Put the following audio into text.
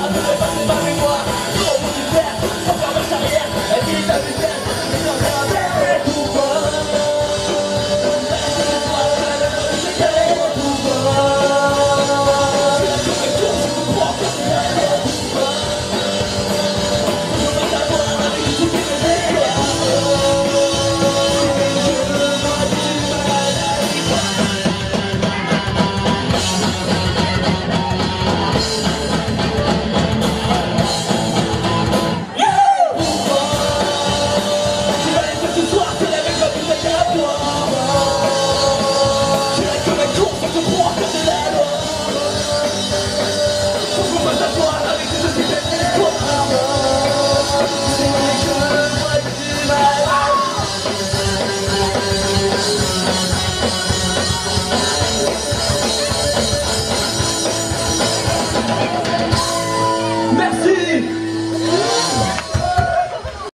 아,